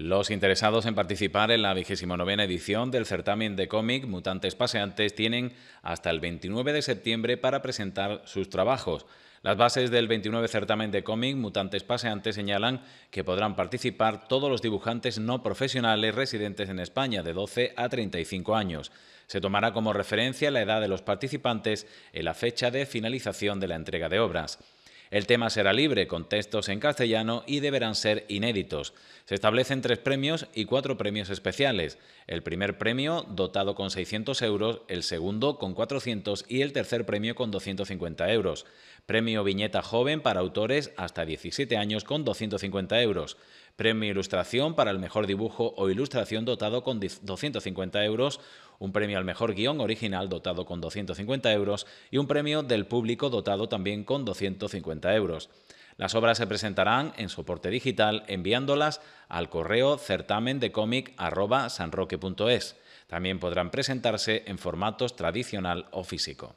Los interesados en participar en la 29 edición del certamen de cómic Mutantes Paseantes tienen hasta el 29 de septiembre para presentar sus trabajos. Las bases del 29 certamen de cómic Mutantes Paseantes señalan que podrán participar todos los dibujantes no profesionales residentes en España de 12 a 35 años. Se tomará como referencia la edad de los participantes en la fecha de finalización de la entrega de obras. El tema será libre, con textos en castellano y deberán ser inéditos. Se establecen tres premios y cuatro premios especiales. El primer premio dotado con 600 euros, el segundo con 400 y el tercer premio con 250 euros. Premio Viñeta Joven para autores hasta 17 años con 250 euros. Premio Ilustración para el mejor dibujo o ilustración dotado con 250 euros. Un premio al mejor guion original dotado con 250 euros. Y un premio del público dotado también con 250 euros. Las obras se presentarán en soporte digital enviándolas al correo certamen de También podrán presentarse en formatos tradicional o físico.